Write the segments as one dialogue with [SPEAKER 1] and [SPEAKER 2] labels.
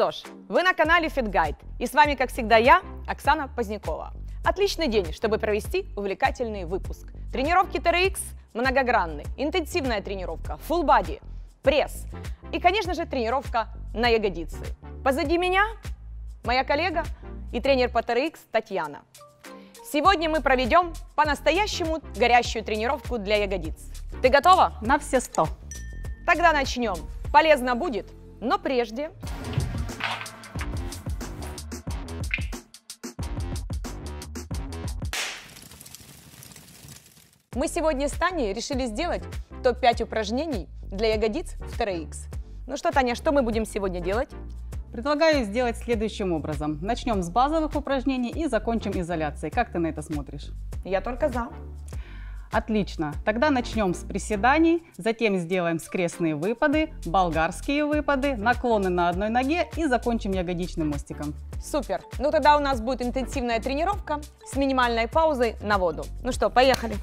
[SPEAKER 1] ЗОЖ! Вы на канале FitGuide. И с вами, как всегда, я, Оксана Позднякова. Отличный день, чтобы провести увлекательный выпуск. Тренировки TRX многогранны, интенсивная тренировка, full body, пресс и, конечно же, тренировка на ягодицы. Позади меня моя коллега и тренер по TRX Татьяна. Сегодня мы проведем по-настоящему горящую тренировку для ягодиц. Ты готова?
[SPEAKER 2] На все сто.
[SPEAKER 1] Тогда начнем. Полезно будет, но прежде... Мы сегодня с Таней решили сделать топ-5 упражнений для ягодиц в TRX. Ну что, Таня, что мы будем сегодня делать?
[SPEAKER 2] Предлагаю сделать следующим образом. Начнем с базовых упражнений и закончим изоляцией. Как ты на это смотришь?
[SPEAKER 1] Я только за.
[SPEAKER 2] Отлично. Тогда начнем с приседаний, затем сделаем скрестные выпады, болгарские выпады, наклоны на одной ноге и закончим ягодичным мостиком.
[SPEAKER 1] Супер. Ну тогда у нас будет интенсивная тренировка с минимальной паузой на воду. Ну что, поехали.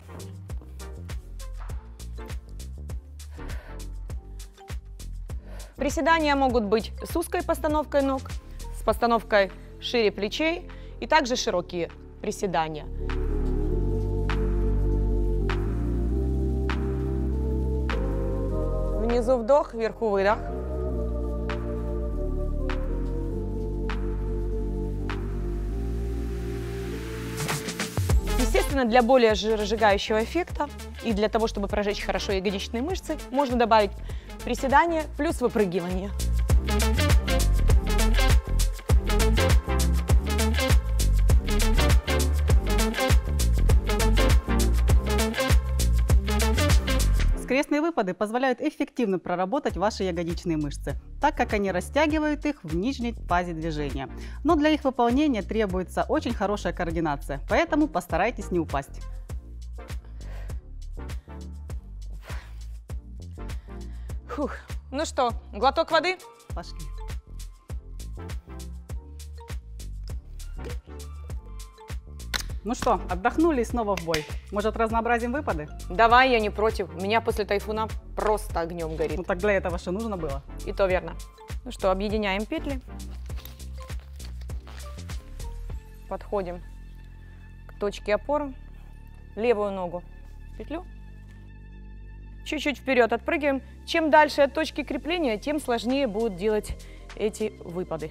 [SPEAKER 1] Приседания могут быть с узкой постановкой ног, с постановкой шире плечей и также широкие приседания. Внизу вдох, вверху выдох. Естественно, для более жиросжигающего эффекта и для того, чтобы прожечь хорошо ягодичные мышцы, можно добавить приседания плюс выпрыгивание.
[SPEAKER 2] Скрестные выпады позволяют эффективно проработать ваши ягодичные мышцы, так как они растягивают их в нижней фазе движения. Но для их выполнения требуется очень хорошая координация, поэтому постарайтесь не упасть.
[SPEAKER 1] Фух. Ну что, глоток воды?
[SPEAKER 2] Пошли. Ну что, отдохнули и снова в бой. Может, разнообразим выпады?
[SPEAKER 1] Давай, я не против. Меня после тайфуна просто огнем горит.
[SPEAKER 2] Ну так для этого что нужно было?
[SPEAKER 1] И то верно. Ну что, объединяем петли. Подходим к точке опоры. Левую ногу петлю. Чуть-чуть вперед отпрыгиваем. Чем дальше от точки крепления, тем сложнее будут делать эти выпады.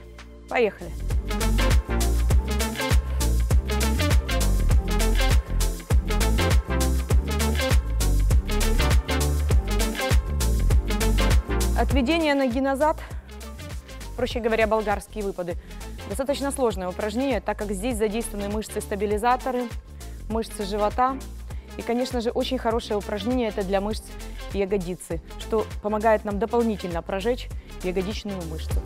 [SPEAKER 1] Поехали. Отведение ноги назад, проще говоря, болгарские выпады, достаточно сложное упражнение, так как здесь задействованы мышцы-стабилизаторы, мышцы живота. И, конечно же, очень хорошее упражнение это для мышц ягодицы, что помогает нам дополнительно прожечь ягодичную мышцу.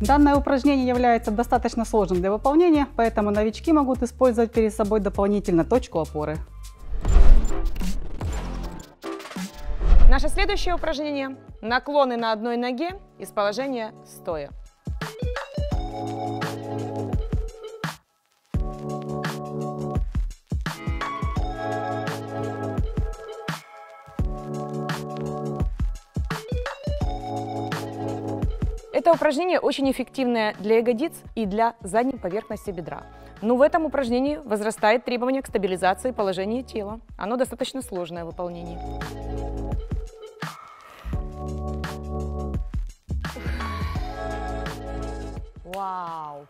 [SPEAKER 2] Данное упражнение является достаточно сложным для выполнения, поэтому новички могут использовать перед собой дополнительно точку опоры.
[SPEAKER 1] Наше следующее упражнение – наклоны на одной ноге из положения стоя. Это упражнение очень эффективное для ягодиц и для задней поверхности бедра. Но в этом упражнении возрастает требование к стабилизации положения тела. Оно достаточно сложное в выполнении. Вау!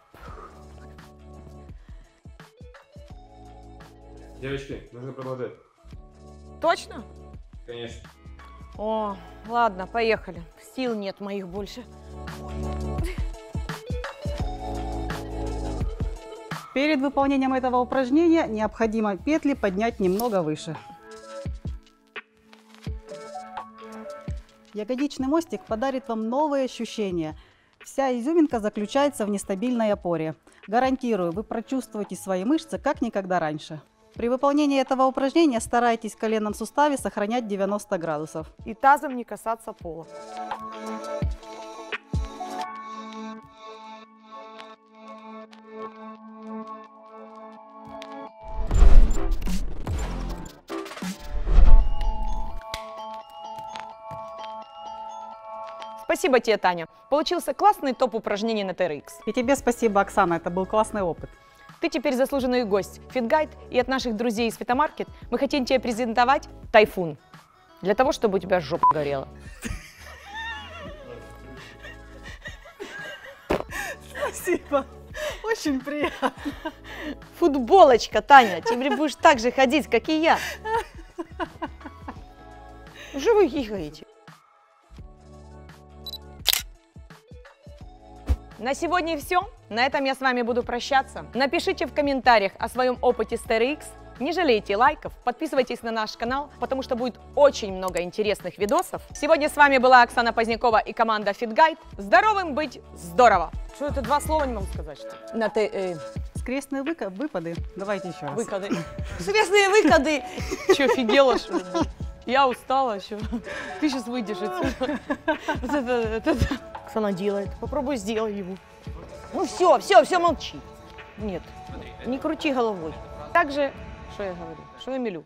[SPEAKER 3] Девочки, нужно продолжать.
[SPEAKER 1] Точно?
[SPEAKER 3] Конечно.
[SPEAKER 1] О, ладно, поехали. Сил нет моих больше.
[SPEAKER 2] Перед выполнением этого упражнения необходимо петли поднять немного выше. Ягодичный мостик подарит вам новые ощущения. Вся изюминка заключается в нестабильной опоре. Гарантирую, вы прочувствуете свои мышцы как никогда раньше. При выполнении этого упражнения старайтесь в коленном суставе сохранять 90 градусов.
[SPEAKER 1] И тазом не касаться пола. Спасибо тебе, Таня. Получился классный топ упражнений на TRX.
[SPEAKER 2] И тебе спасибо, Оксана, это был классный опыт.
[SPEAKER 1] Ты теперь заслуженный гость FitGuide, и от наших друзей из Фитомаркет мы хотим тебе презентовать Тайфун. Для того, чтобы у тебя жопа горела.
[SPEAKER 2] Спасибо. Очень приятно.
[SPEAKER 1] Футболочка, Таня, теперь будешь так же ходить, как и я. Уже вы гигаете. На сегодня все. На этом я с вами буду прощаться. Напишите в комментариях о своем опыте с TRX. Не жалейте лайков, подписывайтесь на наш канал, потому что будет очень много интересных видосов. Сегодня с вами была Оксана Позднякова и команда FitGuide. Здоровым быть здорово! Что это два слова не могу сказать? Что? На Т... э,
[SPEAKER 2] Скрестные выка- выпады. Давайте еще раз.
[SPEAKER 1] Выходы. Связные выходы. Че, офигела, что ли? Я устала еще. Ты сейчас выйдешь отсюда. Вот это, это, это. Оксана делает. Попробуй сделай его. Ну все, все, все, молчи. Нет, не крути головой. Также, что я говорю, что я мелю?